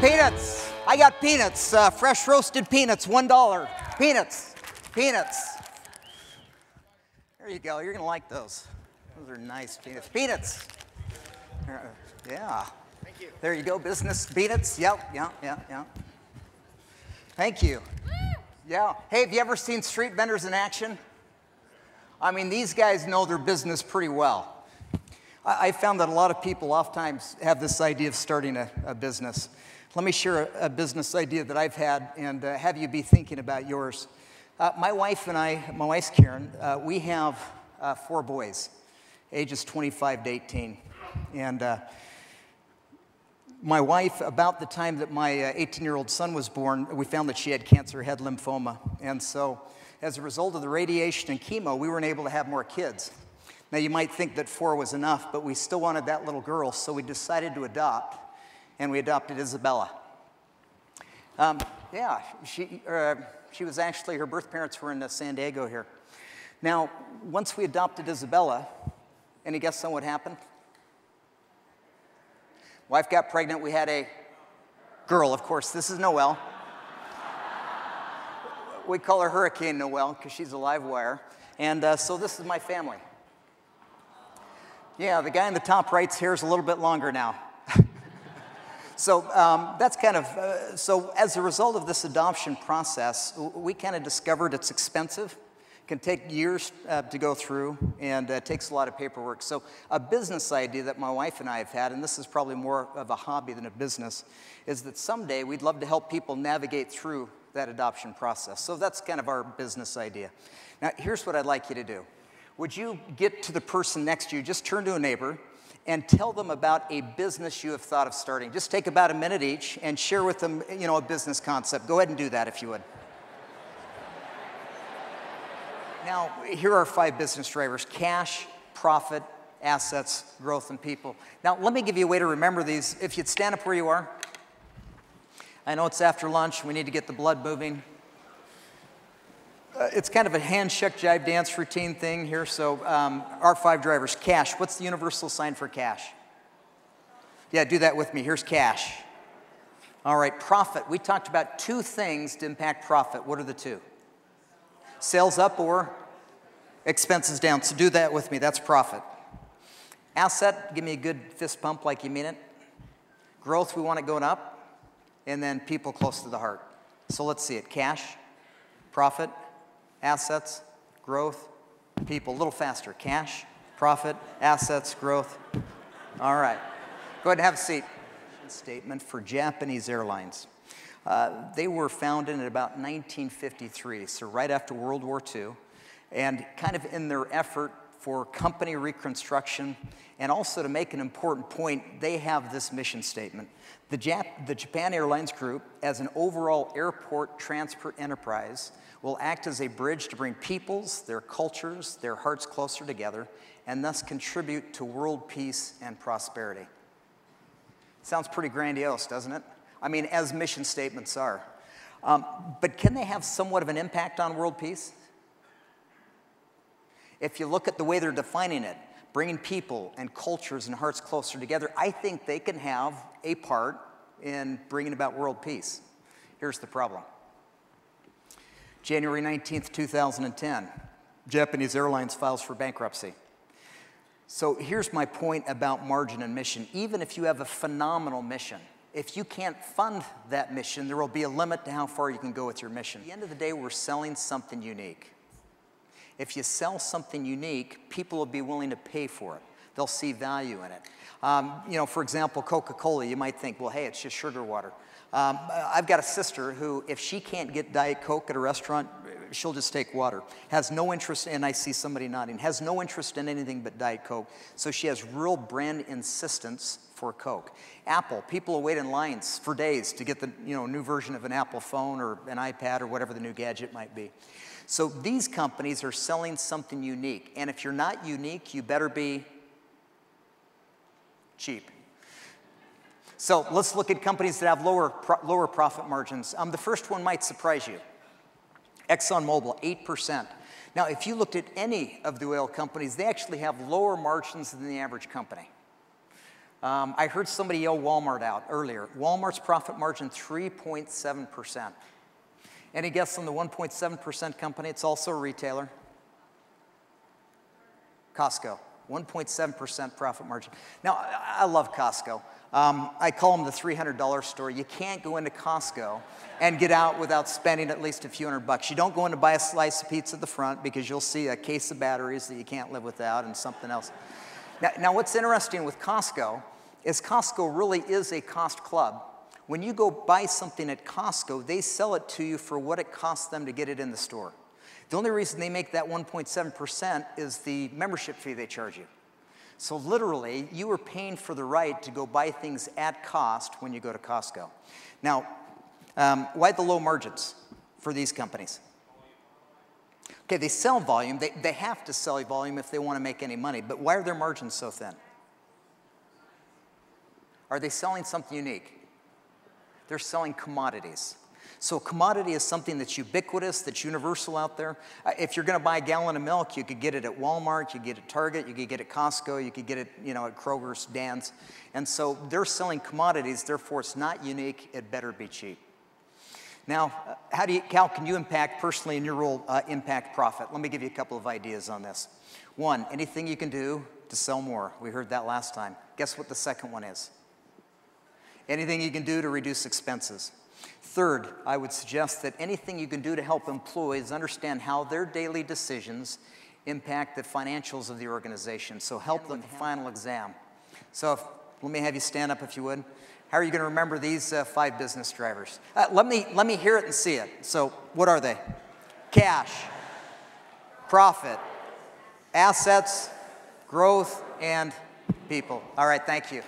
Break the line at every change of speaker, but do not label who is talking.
Peanuts. I got peanuts, uh, fresh roasted peanuts, $1. Peanuts, peanuts. There you go, you're gonna like those. Those are nice peanuts. Peanuts. Uh, yeah. Thank you. There you go, business peanuts. Yep, yeah, yeah, yeah. Thank you. Yeah. Hey, have you ever seen street vendors in action? I mean, these guys know their business pretty well. I, I found that a lot of people oftentimes have this idea of starting a, a business. Let me share a, business idea that I've had and uh, have you be thinking about yours. Uh, my wife and I, my wife's Karen, uh, we have uh, four boys, ages 25 to 18. And uh, my wife, about the time that my 18 uh, year old son was born, we found that she had cancer, had lymphoma. And so, as a result of the radiation and chemo, we weren't able to have more kids. Now, you might think that four was enough, but we still wanted that little girl, so we decided to adopt, and we adopted Isabella. Um, yeah, she, uh, she was actually, her birth parents were in uh, San Diego here. Now, once we adopted Isabella, any guess on what happened? Wife got pregnant, we had a girl, of course. This is Noelle. we call her Hurricane Noelle because she's a live wire. And uh, so this is my family. Yeah, the guy in the top right's hair is a little bit longer now. So um, that's kind of, uh, so as a result of this adoption process, we kind of discovered it's expensive can take years uh, to go through and uh, takes a lot of paperwork. So, a business idea that my wife and I have had, and this is probably more of a hobby than a business, is that someday we'd love to help people navigate through that adoption process. So, that's kind of our business idea. Now, here's what I'd like you to do Would you get to the person next to you, just turn to a neighbor, and tell them about a business you have thought of starting. Just take about a minute each and share with them, you know, a business concept. Go ahead and do that if you would. Now, here are five business drivers cash, profit, assets, growth, and people. Now, let me give you a way to remember these. If you'd stand up where you are. I know it's after lunch, we need to get the blood moving. Uh, it's kind of a handshake jive dance routine thing here. So, um, our five drivers cash. What's the universal sign for cash? Yeah, do that with me. Here's cash. All right, profit. We talked about two things to impact profit. What are the two? Sales up or expenses down. So do that with me. That's profit. Asset, give me a good fist pump like you mean it. Growth, we want it going up. And then people close to the heart. So let's see it cash, profit, assets, growth, people. A little faster. Cash, profit, assets, growth. All right. Go ahead and have a seat. Statement for Japanese Airlines. Uh, they were founded in about 1953, so right after World War II, and kind of in their effort for company reconstruction and also to make an important point, they have this mission statement. The, Jap- the Japan Airlines Group, as an overall airport transport enterprise, will act as a bridge to bring peoples, their cultures, their hearts closer together, and thus contribute to world peace and prosperity. Sounds pretty grandiose, doesn't it? I mean, as mission statements are. Um, but can they have somewhat of an impact on world peace? If you look at the way they're defining it, bringing people and cultures and hearts closer together, I think they can have a part in bringing about world peace. Here's the problem January 19th, 2010, Japanese Airlines files for bankruptcy. So here's my point about margin and mission. Even if you have a phenomenal mission, if you can't fund that mission, there will be a limit to how far you can go with your mission. At the end of the day, we're selling something unique. If you sell something unique, people will be willing to pay for it. They'll see value in it. Um, you know, for example, Coca-Cola, you might think, well, hey, it's just sugar water. Um, I've got a sister who, if she can't get Diet Coke at a restaurant, she'll just take water. Has no interest, and I see somebody nodding, has no interest in anything but Diet Coke. So she has real brand insistence for Coke. Apple, people will wait in lines for days to get the you know, new version of an Apple phone or an iPad or whatever the new gadget might be. So these companies are selling something unique. And if you're not unique, you better be cheap. So let's look at companies that have lower, pro lower profit margins. Um, the first one might surprise you. ExxonMobil, 8%. Now, if you looked at any of the oil companies, they actually have lower margins than the average company. Um, I heard somebody yell Walmart out earlier. Walmart's profit margin 3.7%. Any guess on the 1.7% company? It's also a retailer. Costco, 1.7% profit margin. Now, I love Costco. Um, I call them the $300 store. You can't go into Costco and get out without spending at least a few hundred bucks. You don't go in to buy a slice of pizza at the front because you'll see a case of batteries that you can't live without and something else. Now, now what's interesting with Costco is Costco really is a cost club. When you go buy something at Costco, they sell it to you for what it costs them to get it in the store. The only reason they make that 1.7% is the membership fee they charge you. So literally, you are paying for the right to go buy things at cost when you go to Costco. Now, um, why the low margins for these companies? Okay, they sell volume. They, they have to sell volume if they want to make any money. But why are their margins so thin? Are they selling something unique? They're selling commodities. So, commodity is something that's ubiquitous, that's universal out there. Uh, if you're going to buy a gallon of milk, you could get it at Walmart, you could get it at Target, you could get it at Costco, you could get it, you know, at Kroger's, Dan's. And so they're selling commodities, therefore it's not unique, it better be cheap. Now, uh, how do you, Cal, can you impact personally in your role, uh, impact profit? Let me give you a couple of ideas on this. One, anything you can do to sell more. We heard that last time. Guess what the second one is? Anything you can do to reduce expenses. Third, I would suggest that anything you can do to help employees understand how their daily decisions impact the financials of the organization. So help them with the final exam. So if, let me have you stand up if you would. How are you going to remember these uh, five business drivers? Uh, let, me, let me hear it and see it. So what are they? Cash, profit, assets, growth, and people. All right, thank you.